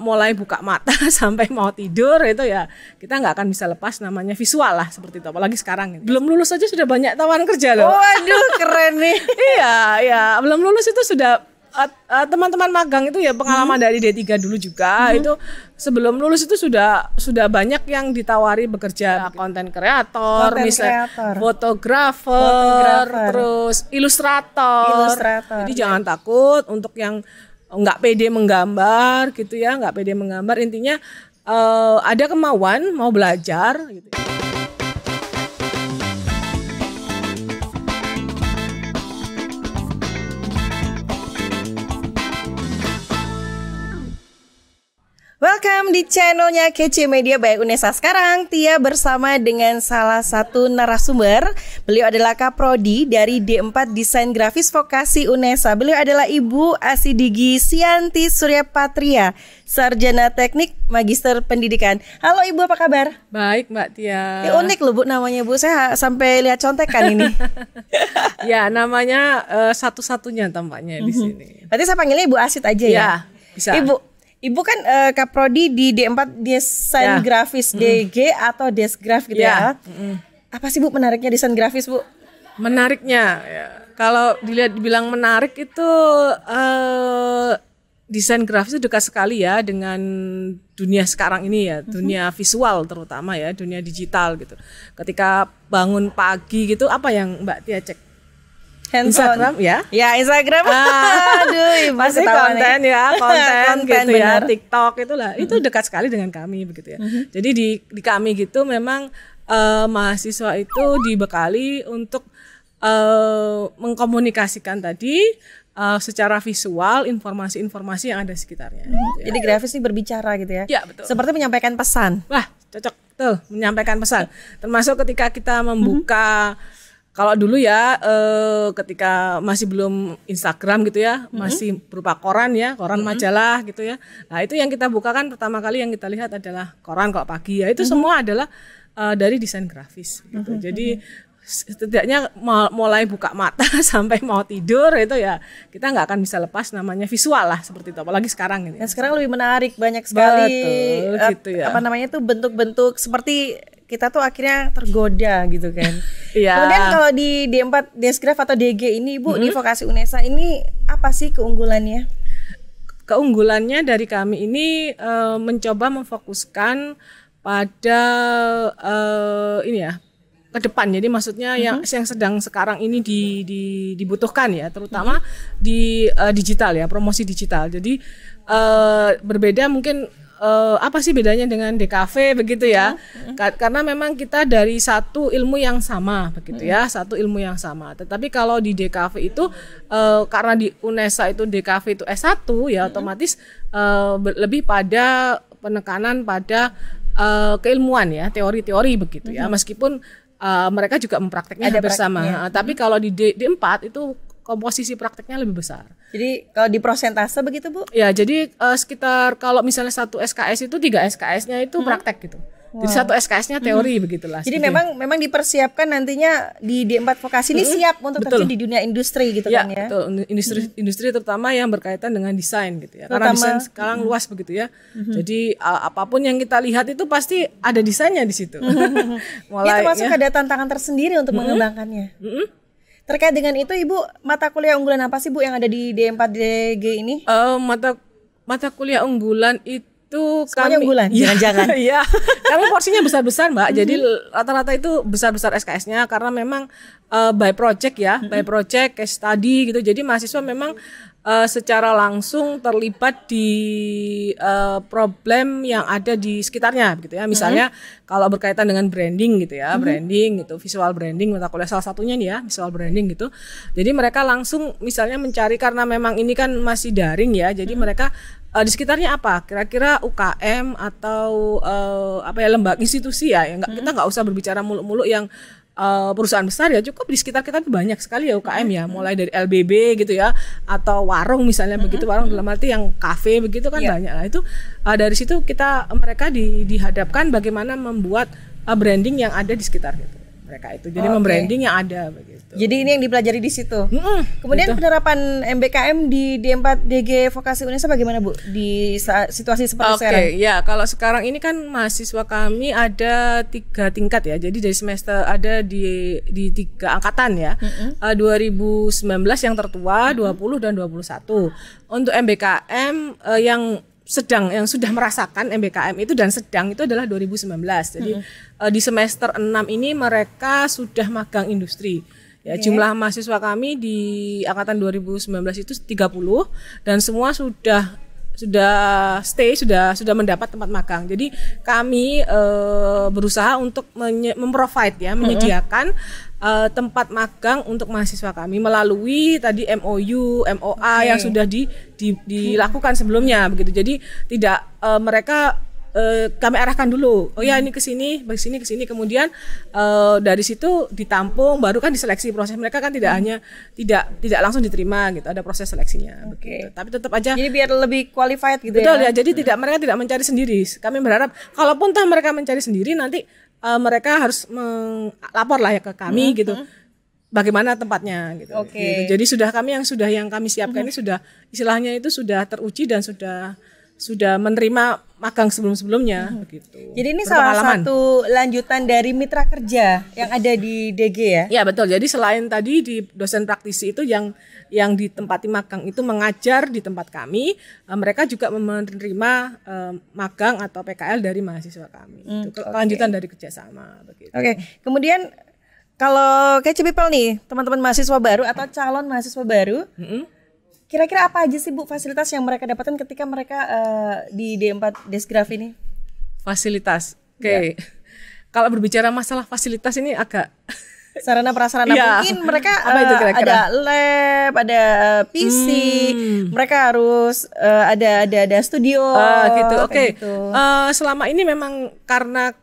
mulai buka mata sampai mau tidur itu ya kita nggak akan bisa lepas namanya visual lah seperti itu apalagi sekarang gitu. belum lulus aja sudah banyak tawaran kerja loh Waduh keren nih. iya ya belum lulus itu sudah uh, uh, teman-teman magang itu ya pengalaman Hmm. dari D3 dulu juga itu sebelum lulus itu sudah sudah banyak yang ditawari bekerja konten kreator Content misalnya fotografer Fotografer. terus ilustrator Ilustrator, jadi iya. jangan takut untuk yang nggak pede menggambar gitu ya nggak pede menggambar. Intinya eh, ada kemauan mau belajar gitu Welcome di channelnya Kece Media by Unesa. Sekarang Tia bersama dengan salah satu narasumber. Beliau adalah Kaprodi dari D4 Desain Grafis Vokasi Unesa. Beliau adalah Ibu Asidigi Sianti Surya Patria Sarjana Teknik Magister Pendidikan. Halo Ibu apa kabar? baik mbak Tia. Ya, unik loh Bu namanya Bu. Saya sampai lihat contekan ini. Ya namanya eh, satu-satunya tampaknya di sini. Berarti saya panggilnya Ibu Asid aja ya? Ya, bisa. Ibu Ibu kan eh, Kaprodi di D4 Desain Ya. Grafis DG atau Desgraf gitu ya. Ya. Apa sih Bu menariknya desain grafis Bu? menariknya ya. kalau dilihat dibilang menarik itu eh, desain grafis itu dekat sekali ya dengan dunia sekarang ini ya dunia visual terutama ya dunia digital gitu ketika bangun pagi gitu apa yang mbak Tia cek Instagram ya Ya Instagram. Ah, Aduh, ketawa konten nih. ya, konten, Konten, gitu ya, benar. TikTok itulah. Itu dekat sekali dengan kami begitu ya. Jadi di di kami gitu memang eh, mahasiswa itu dibekali untuk eh, mengkomunikasikan tadi eh, secara visual informasi-informasi yang ada di sekitarnya. gitu ya. Jadi grafis ini berbicara gitu ya. Ya, betul. Seperti menyampaikan pesan. Wah, cocok tuh menyampaikan pesan. Termasuk ketika kita membuka kalau dulu ya eh, ketika masih belum Instagram gitu ya, masih berupa koran ya, koran majalah gitu ya. Nah, itu yang kita buka kan pertama kali yang kita lihat adalah koran kalau pagi ya. Itu semua adalah eh, dari desain grafis gitu. Jadi setidaknya mulai buka mata sampai mau tidur itu ya kita nggak akan bisa lepas namanya visual lah seperti itu apalagi sekarang ini. Dan sekarang lebih menarik banyak sekali Betul, eh, gitu ya. apa namanya tuh bentuk-bentuk seperti kita tuh akhirnya tergoda gitu kan. Iya. Kemudian kalau di D4 Desgraf atau DG ini Bu di Vokasi Unesa ini apa sih keunggulannya? keunggulannya dari kami ini eh, mencoba memfokuskan pada eh, ini ya ke depan. Jadi maksudnya yang yang sedang sekarang ini di, di- dibutuhkan ya terutama di eh, digital ya promosi digital. Jadi eh, berbeda mungkin eh, apa sih bedanya dengan DKV begitu ya? Ka- karena memang kita dari satu ilmu yang sama begitu ya satu ilmu yang sama. Tetapi kalau di DKV itu eh, karena di UNESA itu DKV itu S1 ya otomatis eh, ber- lebih pada penekanan pada eh, keilmuan ya teori-teori begitu ya. Meskipun eh, mereka juga memprakteknya Ada bersama prakteknya. tapi kalau di D, D4 itu komposisi prakteknya lebih besar Jadi kalau di prosentase begitu Bu? Ya, jadi eh, sekitar kalau misalnya satu SKS itu tiga SKS-nya itu praktek gitu. Jadi satu SKS-nya teori begitulah. Jadi seperti memang memang dipersiapkan nantinya di D4 vokasi ini siap untuk betul. terjun di dunia industri gitu ya, kan ya. betul. Industri industri terutama yang berkaitan dengan desain gitu ya. Karena Terutama- desain sekarang luas begitu ya. Jadi eh, apa pun yang kita lihat itu pasti ada desainnya di situ. Ini Mulai termasuk ya. ada tantangan tersendiri untuk mengembangkannya. Mm-mm. Terkait dengan itu Ibu, mata kuliah unggulan apa sih Bu yang ada di D4DG ini? Eh, mata mata kuliah unggulan itu Semuanya kami unggulan, Iya, jangan-jangan. Iya. Karena porsinya besar-besar, Mbak. Jadi rata-rata itu besar-besar SKS-nya karena memang eh, by project ya, by project, case study gitu. Jadi mahasiswa memang eh, secara langsung terlibat di eh, problem yang ada di sekitarnya gitu ya. Misalnya kalau berkaitan dengan branding gitu ya, branding gitu, visual branding mata kuliah salah satunya nih ya, visual branding gitu. Jadi mereka langsung misalnya mencari karena memang ini kan masih daring ya. Jadi mereka eh, di sekitarnya apa? Kira-kira UKM atau eh, apa ya lembaga institusi ya? ya nggak- kita nggak usah berbicara muluk-muluk yang eh, perusahaan besar ya. Cukup di sekitar kita tuh banyak sekali ya UKM ya. Mulai dari LBB gitu ya atau warung misalnya begitu warung dalam arti yang kafe begitu kan banyak lah. Itu eh, dari situ kita mereka di- dihadapkan bagaimana membuat eh, branding yang ada di sekitar gitu mereka itu. Jadi Oke. membranding yang ada begitu. Jadi ini yang dipelajari di situ. Mm-mm, Kemudian gitu. penerapan MBKM di D4 DG Vokasi Unesa bagaimana Bu di situasi seperti Oke, sekarang? ya kalau sekarang ini kan mahasiswa kami ada tiga tingkat ya. Jadi dari semester ada di di tiga angkatan ya. Eh, 2019 yang tertua, 20 dan 21. Untuk MBKM eh, yang sedang yang sudah merasakan MBKM itu dan sedang itu adalah 2019. Jadi eh, di semester 6 ini mereka sudah magang industri. Ya, jumlah mahasiswa kami di angkatan 2019 itu 30 dan semua sudah sudah stay sudah sudah mendapat tempat magang. Jadi kami eh, berusaha untuk menye- memprovide ya menyediakan eh, tempat magang untuk mahasiswa kami melalui tadi MOU, MOA yang sudah di, di- dilakukan sebelumnya begitu. Jadi tidak eh, mereka eh, kami arahkan dulu. Oh ya ini ke sini, ke sini ke sini kemudian eh, dari situ ditampung baru kan diseleksi proses mereka kan tidak hanya tidak tidak langsung diterima gitu. Ada proses seleksinya begitu. Tapi tetap aja Jadi biar lebih qualified gitu Betul ya. ya. Jadi tidak mereka tidak mencari sendiri. Kami berharap kalaupun toh mereka mencari sendiri nanti eh, mereka harus melapor lah ya ke kami gitu. Bagaimana tempatnya gitu. Oke. Gitu. Jadi sudah kami yang sudah yang kami siapkan ini sudah istilahnya itu sudah teruji dan sudah sudah menerima magang sebelum-sebelumnya begitu. Jadi ini salah satu lanjutan dari mitra kerja yang ada di DG ya. Ya betul. Jadi selain tadi di dosen praktisi itu yang yang ditempati magang itu mengajar di tempat kami, eh, mereka juga menerima eh, magang atau PKL dari mahasiswa kami. itu kelanjutan dari kerjasama begitu. Oke, kemudian kalau kayak Cipipel nih, teman-teman mahasiswa baru atau calon mahasiswa baru, Mm-mm. kira-kira apa aja sih Bu fasilitas yang mereka dapatkan ketika mereka eh, di D4 Desgraf ini? Fasilitas. Oke. Kalau berbicara masalah fasilitas ini agak Sarana prasarana Iya. mungkin mereka Apa itu eh, kira-kira? ada lab, ada PC, mereka harus eh, ada ada ada studio Ah, gitu. Oke. kayak gitu. Eh, selama ini memang karena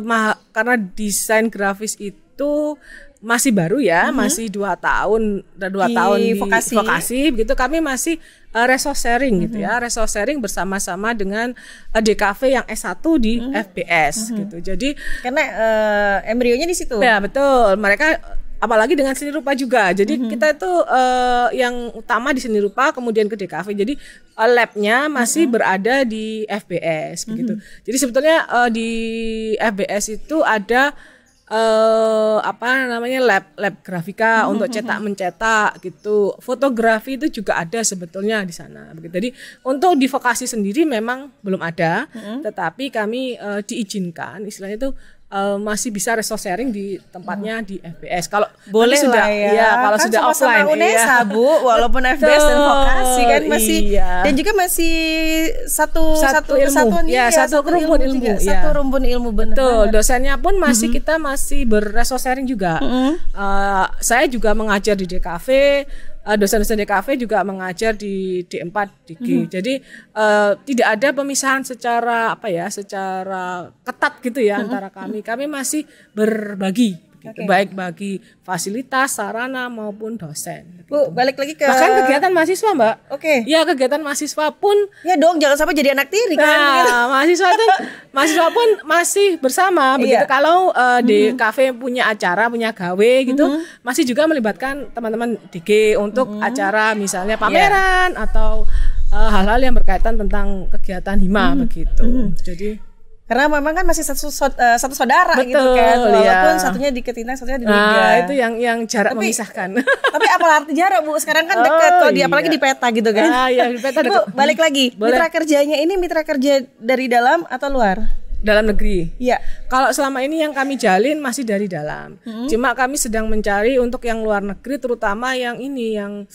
ma- karena desain grafis itu masih baru ya, masih dua tahun, udah dua Di tahun di vokasi. vokasi, begitu kami masih eh, resource sharing gitu ya, resource sharing bersama-sama dengan eh, DKV yang S1 di FBS gitu. Jadi Karena eh, embrionya di situ. Ya betul. Mereka apalagi dengan seni rupa juga. Jadi Mhm. kita itu eh, yang utama di seni rupa, kemudian ke DKV. Jadi eh, labnya masih Mhm. berada di FBS begitu. Jadi sebetulnya eh, di FBS itu ada eh apa namanya lab lab grafika Mhm, untuk cetak mencetak gitu. Fotografi itu juga ada sebetulnya di sana. Begitu. Jadi untuk di vokasi sendiri memang belum ada, Mhm. tetapi kami eh, diizinkan istilahnya itu eh, masih bisa resource sharing di tempatnya di FBS. Kalau. Boleh sudah lah ya. iya, kalau Kan sudah sama-sama offline UNESA, iya. Bu, walaupun FBS dan vokasi kan masih iya. dan juga masih satu Satu satu, ilmu. kesatuan Ya, iya, satu rumpun ilmu, juga. iya. Satu rumpun ilmu benar. Betul, dosennya pun masih Mhm. kita masih berresource sharing juga. Eh, saya juga mengajar di DKV, dosen-dosen DKV juga mengajar di D4 DG. Mhm. Jadi eh, tidak ada pemisahan secara apa ya, secara ketat gitu ya Mhm. antara kami. Kami masih berbagi, begitu. baik bagi fasilitas, sarana maupun dosen. Bu, balik lagi ke Bahkan kegiatan mahasiswa, Mbak. Oke. Ya kegiatan mahasiswa pun Ya dong, jangan sampai jadi anak tiri kan. Nah, mahasiswa itu mahasiswa pun masih bersama begitu. Iya. Kalau uh, di kafe punya acara, punya gawe gitu, masih juga melibatkan teman-teman DG untuk acara misalnya pameran atau uh, hal-hal yang berkaitan tentang kegiatan hima begitu. Jadi Karena memang kan masih satu so- eh, satu saudara gitu Betul, kan. Walaupun iya. satunya di Ketintang, satunya di Liga. nah, itu yang yang jarak Tapi- memisahkan. Tapi apa arti jarak Bu? Sekarang kan dekat Oh, kalau di apalagi iya. di peta gitu kan. Ah, iya, di peta Bu, balik lagi. Boleh. Mitra kerjanya ini mitra kerja dari dalam atau luar? dalam negeri. Iya. Kalau selama ini yang kami jalin masih dari dalam. Cuma kami sedang mencari untuk yang luar negeri terutama yang ini yang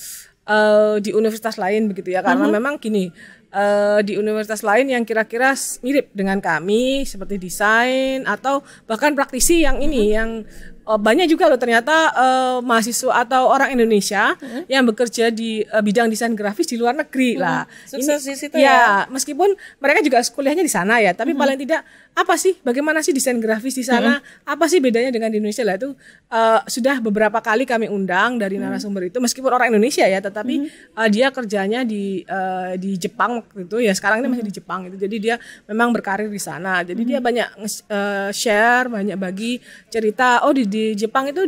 eh, di universitas lain begitu ya. Karena memang gini, eh, di universitas lain yang kira-kira mirip dengan kami seperti desain atau bahkan praktisi yang ini yang eh, banyak juga loh ternyata eh, mahasiswa atau orang Indonesia yang bekerja di eh, bidang desain grafis di luar negeri. Lah. Sukses di situ ya, meskipun mereka juga kuliahnya di sana ya, tapi paling tidak apa sih bagaimana sih desain grafis di sana? Apa sih bedanya dengan di Indonesia? Lah itu eh, sudah beberapa kali kami undang dari narasumber itu meskipun orang Indonesia ya, tetapi eh, dia kerjanya di eh, di Jepang waktu itu. Ya sekarang ini masih di Jepang itu. Jadi dia memang berkarir di sana. Jadi dia banyak eh, share, banyak bagi cerita oh di di Jepang itu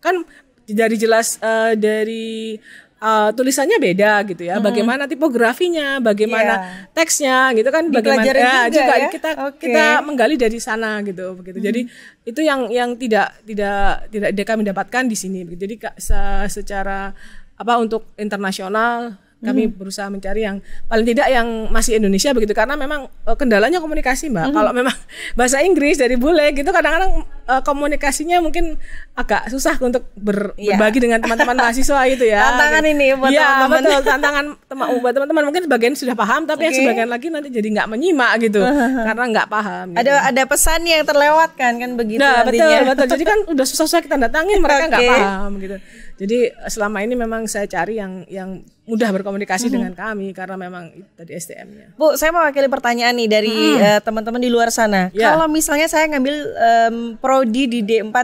kan dari jelas eh, dari eh, tulisannya beda gitu ya. Bagaimana tipografinya, bagaimana Iya. teksnya gitu kan bagaimana Dipelajarin juga ya? kita Oke. kita menggali dari sana gitu begitu. Jadi itu yang yang tidak tidak tidak kami dapatkan di sini. Jadi se- secara apa untuk internasional kami berusaha mencari yang paling tidak yang masih Indonesia begitu karena memang eh, kendalanya komunikasi mbak. Kalau memang bahasa Inggris dari bule gitu kadang-kadang eh, komunikasinya mungkin agak susah untuk ber- Iya. berbagi dengan teman-teman mahasiswa itu ya. Tantangan Gitu. ini buat Iya, teman-teman. betul tantangan tema buat teman-teman mungkin sebagian sudah paham tapi yang Oke. sebagian lagi nanti jadi nggak menyimak gitu karena nggak paham. gitu. Ada ada pesan yang terlewatkan kan begitu Nah betul nantinya. betul. Jadi kan udah susah-susah kita datangin mereka nggak Oke. paham gitu. Jadi selama ini memang saya cari yang yang mudah berkomunikasi Mm-hmm. dengan kami karena memang tadi SDM-nya. Bu, saya mewakili pertanyaan nih dari eh, teman-teman di luar sana. Ya. Kalau misalnya saya ngambil em, prodi di D4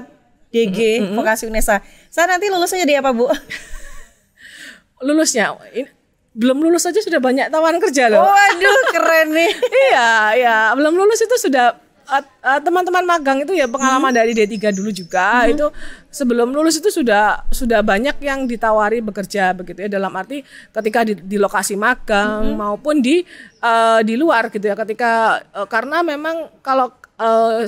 DG Vokasi Unesa, saya nanti lulusnya jadi apa, Bu? Lulusnya ini, belum lulus aja sudah banyak tawaran kerja loh. Waduh, keren nih. iya, iya. Belum lulus itu sudah uh, uh, teman-teman magang itu ya pengalaman dari D3 dulu juga itu sebelum lulus itu sudah sudah banyak yang ditawari bekerja begitu ya dalam arti ketika di, di lokasi magang maupun di uh, di luar gitu ya ketika uh, karena memang kalau uh,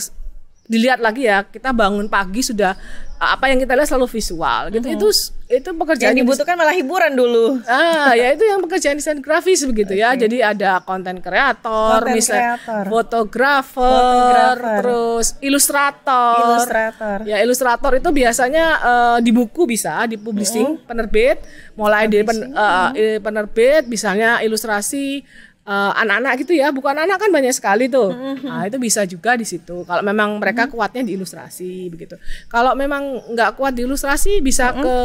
dilihat lagi ya kita bangun pagi sudah apa yang kita lihat selalu visual gitu. Itu itu pekerjaan Yang dibutuhkan malah hiburan dulu. Ah, ya itu yang pekerjaan desain grafis begitu ya. Jadi ada konten kreator, misalnya fotografer, terus ilustrator. Ilustrator. Ya, ilustrator itu biasanya eh, di buku bisa, di publishing, penerbit, mulai dari pen- eh, penerbit, misalnya ilustrasi eh, anak-anak gitu ya, bukan anak kan banyak sekali tuh. Nah, itu bisa juga di situ. Kalau memang mereka kuatnya di ilustrasi begitu. Kalau memang nggak kuat di ilustrasi bisa ke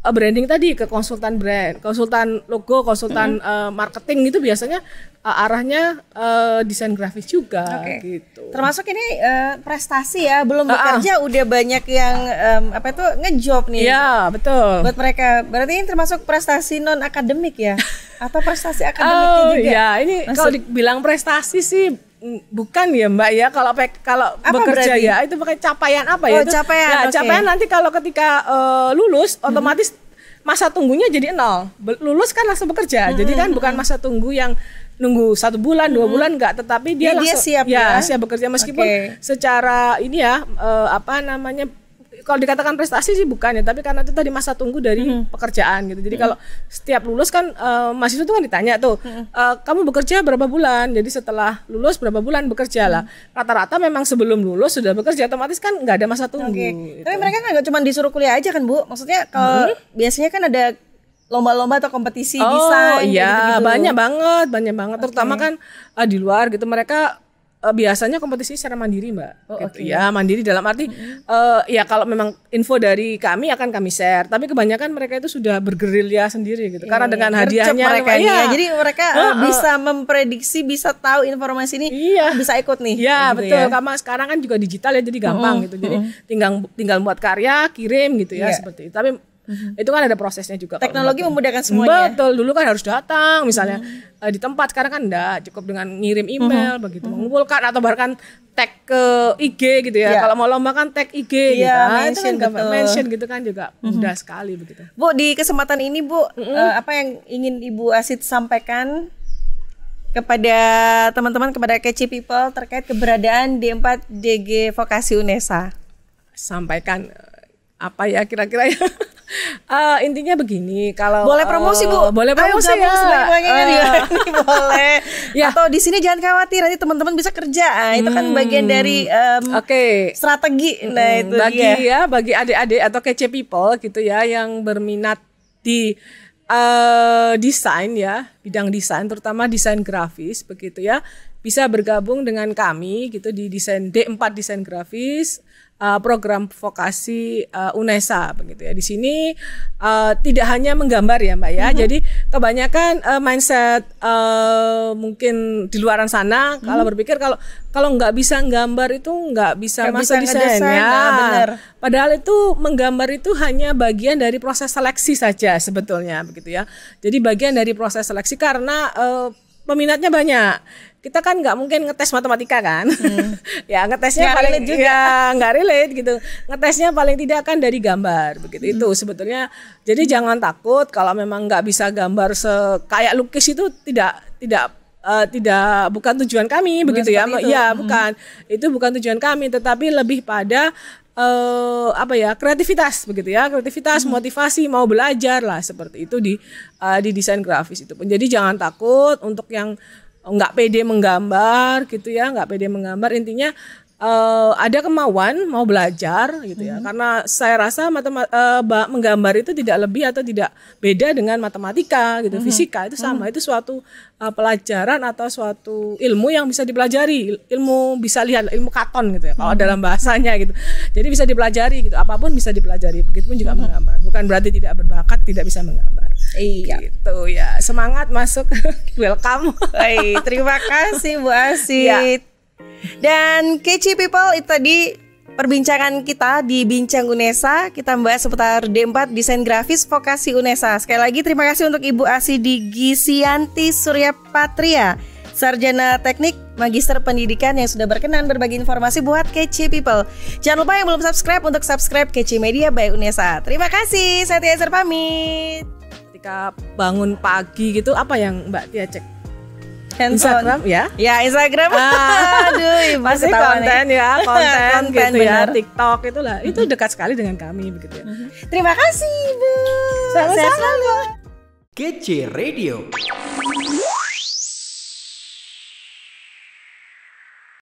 eh, branding tadi ke konsultan brand, konsultan logo, konsultan eh, marketing itu biasanya eh, arahnya eh, desain grafis juga Oke. gitu. Termasuk ini eh, prestasi ya, belum Ah, ah. bekerja udah banyak yang em, apa itu ngejob nih. Iya, betul. Buat mereka, berarti ini termasuk prestasi non akademik ya, atau prestasi akademiknya Oh juga? iya, ini kalau dibilang prestasi sih mm, bukan ya Mbak ya kalau kalau Apa bekerja berarti? ya itu pakai capaian apa Oh, ya? itu? capaian, Ya. Hmm. capaian nanti kalau ketika eh, lulus otomatis masa tunggunya jadi nol. Lulus kan langsung bekerja. Jadi Hmm, kan bukan masa tunggu yang nunggu satu bulan dua bulan enggak tetapi dia Dia- dia langsung siap ya? siap bekerja meskipun Oke. secara ini ya eh, apa namanya kalau dikatakan prestasi sih bukan ya tapi karena itu tadi masa tunggu dari Mm-hmm. pekerjaan gitu jadi kalau setiap lulus kan eh, mahasiswa itu kan ditanya tuh Mm-hmm. eh, kamu bekerja berapa bulan jadi setelah lulus berapa bulan bekerja lah Mm-hmm. rata-rata memang sebelum lulus sudah bekerja otomatis kan nggak ada masa tunggu Oke. gitu. Tapi mereka kan nggak cuma disuruh kuliah aja kan Bu? Maksudnya kalau biasanya kan ada lomba-lomba atau kompetisi oh desain iya gitu-gitu. banyak banget banyak banget terutama kan eh, di luar gitu mereka eh, biasanya kompetisi secara mandiri mbak Oh, gitu. ya mandiri dalam arti eh, ya kalau memang info dari kami akan kami share tapi kebanyakan mereka itu sudah bergerilya sendiri gitu karena dengan Gercep hadiahnya mereka ini iya. ya. Jadi mereka eh, bisa memprediksi, bisa tahu informasi ini, Iya. bisa ikut nih. Iya gitu betul, ya. karena sekarang kan juga digital ya, jadi gampang gitu. Jadi tinggal tinggal buat karya, kirim gitu ya Iya. seperti itu. Tapi itu kan ada prosesnya juga. Teknologi memudahkan semuanya. Betul, dulu kan harus datang misalnya eh, di tempat. Sekarang kan enggak, cukup dengan ngirim email begitu, mengumpulkan atau bahkan tag ke IG gitu ya. Iya. Kalau mau lomba kan tag IG gitu. Iya, Nah, itu kan mention, gampang. betul. mention gitu kan juga mudah sekali begitu. Bu, di kesempatan ini Bu, eh, apa yang ingin Ibu Asid sampaikan kepada teman-teman kepada Kece People terkait keberadaan D4 DG Vokasi Unesa? Sampaikan eh, apa ya kira-kira ya. Eh, intinya begini, kalau Boleh promosi Bu? eh, boleh promosi Ayo ya. sebanyak-banyaknya Eh. Ini boleh. Ya. Atau di sini jangan khawatir nanti teman-teman bisa kerja. Ah, itu kan bagian dari em, Oke. strategi. Nah, itu bagi dia. ya bagi adik-adik atau kece people gitu ya yang berminat di eh, desain ya bidang desain terutama desain grafis begitu ya bisa bergabung dengan kami gitu di desain D4 desain grafis eh, program vokasi eh, UNESA begitu ya di sini eh, tidak hanya menggambar ya mbak ya jadi kebanyakan eh, mindset eh, mungkin di luaran sana kalau berpikir kalau kalau nggak bisa nggambar itu nggak bisa Nggak masuk bisa desain ya. nah, bener. Padahal itu menggambar itu hanya bagian dari proses seleksi saja sebetulnya begitu ya. Jadi bagian dari proses seleksi karena eh, peminatnya banyak. kita kan nggak mungkin ngetes matematika kan hmm. ya ngetesnya Nggak paling relate juga. ya nggak relate gitu ngetesnya paling tidak kan dari gambar begitu itu sebetulnya jadi jangan takut kalau memang nggak bisa gambar se kayak lukis itu tidak tidak eh, tidak bukan tujuan kami begitu ya itu. ya bukan itu bukan tujuan kami tetapi lebih pada eh apa ya kreativitas begitu ya. Kreativitas motivasi mau belajar lah seperti itu di eh, di desain grafis itu pun. Jadi jangan takut untuk yang nggak pede menggambar gitu ya nggak pede menggambar. Intinya eh, ada kemauan mau belajar gitu ya. Karena saya rasa matema- eh, ba- menggambar itu tidak lebih atau tidak beda dengan matematika gitu. Fisika itu sama. Itu suatu eh, pelajaran atau suatu ilmu yang bisa dipelajari. Il- ilmu bisa lihat ilmu katon gitu ya kalau dalam bahasanya gitu. Jadi bisa dipelajari gitu. Apa pun bisa dipelajari begitupun juga menggambar. Bukan berarti tidak berbakat tidak bisa menggambar. Iya. gitu ya. Semangat masuk. Welcome. Baik, terima kasih Bu Asit. Ya. Dan Kece People itu tadi perbincangan kita di Bincang Unesa. Kita membahas seputar D4 Desain Grafis Vokasi Unesa. Sekali lagi terima kasih untuk Ibu Asidi Gisianti Surya Patria. Sarjana Teknik Magister Pendidikan yang sudah berkenan berbagi informasi buat Kece People. Jangan lupa yang belum subscribe untuk subscribe Kece Media by Unesa. Terima kasih, saya Tia pamit. ketika bangun pagi gitu apa yang Mbak Tia cek Handphone. Instagram ya Ya Instagram. Ah, Aduh, ibu pasti ketawa konten nih. ya konten, Konten, gitu ya benar. TikTok itulah itu dekat sekali dengan kami begitu ya Terima kasih Ibu. Sama-sama. Kece Radio